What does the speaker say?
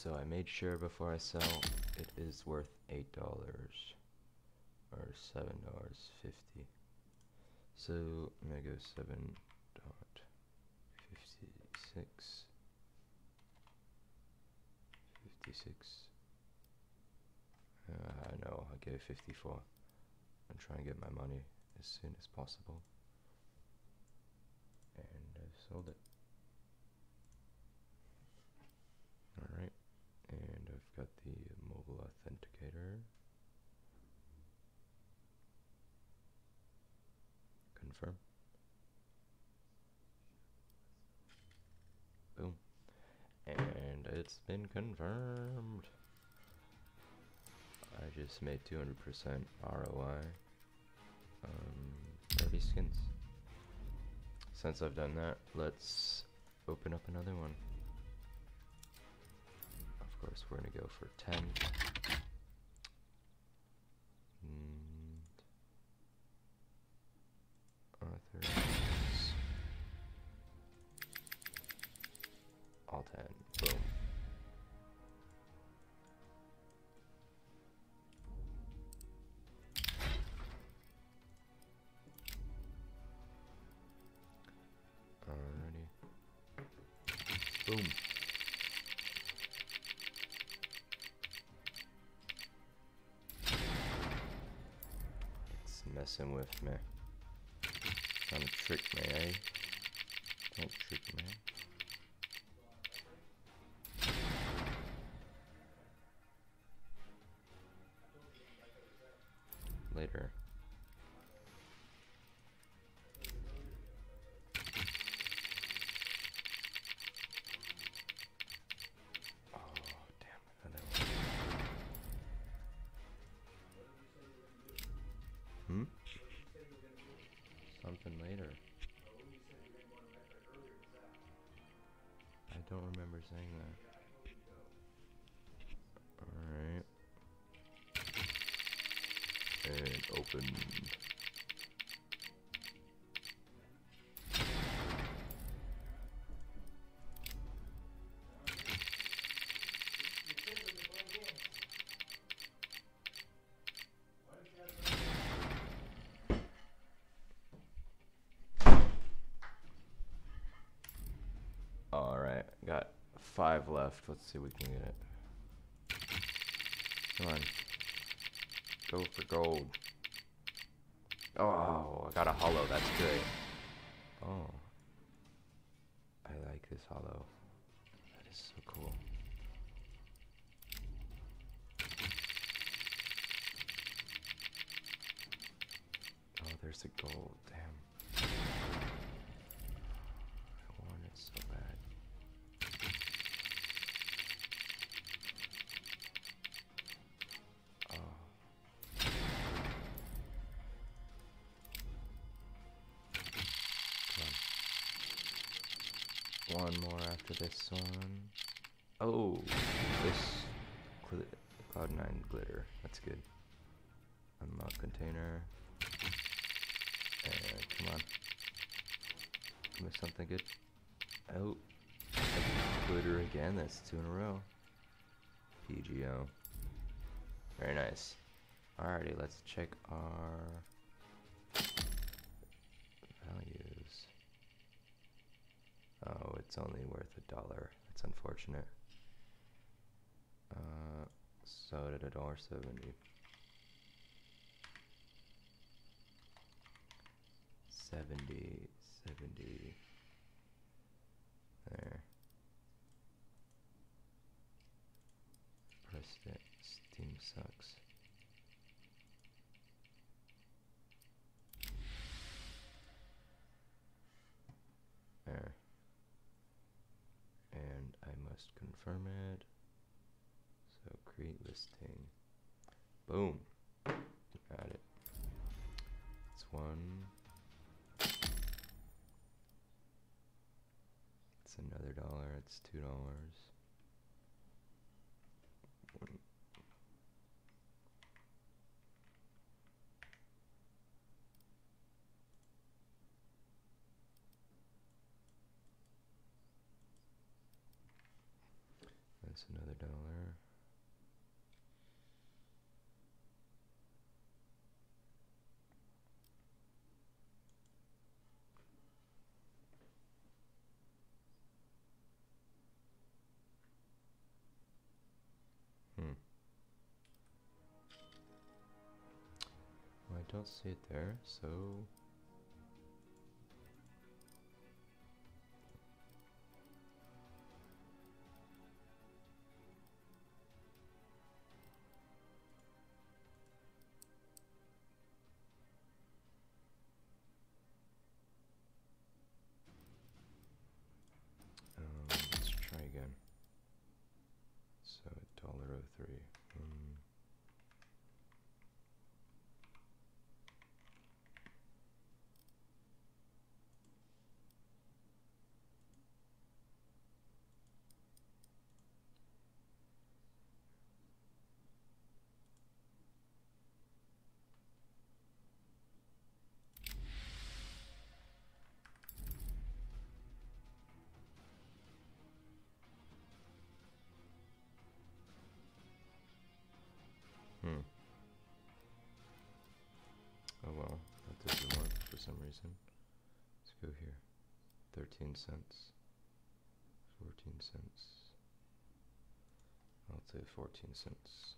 So I made sure before I sell it is worth eight dollars or seven dollars fifty. So I'm gonna go seven dot fifty six fifty six. Uh, no, give it fifty four. I'm trying to get my money as soon as possible. And I've sold it. Alright, and I've got the mobile authenticator. Confirm. Boom. And it's been confirmed. I just made 200% ROI. Um, 30 skins. Since I've done that, let's open up another one. Of course, we're gonna go for 10. And Arthur. All 10. Boom. Boom. It's messing with me. Trying to trick me, eh? Don't trick me. Don't remember saying that. Alright. And open. Five left. Let's see if we can get it. Come on. Go for gold. Oh, I got a holo. That's good. Oh. I like this holo. That is so cool. Oh, there's the gold. Damn. I want it so bad. One more after this one. Oh, this cl Cloud9 glitter. That's good. Unlock container. And come on. Me something good. Oh, glitter again. That's two in a row. PGO. Very nice. Alrighty, let's check our values. Oh, it's only worth a dollar. It's unfortunate. Uh, so did a dollar seventy. Seventy, seventy. There. Pressed it. Steam sucks. There. And I it. So create listing. Boom. Got it. It's one. It's another dollar. It's two dollars. That's another dollar. Hmm. Well, I don't see it there, so reason. Let's go here. 13 cents. 14 cents. I'll say 14 cents.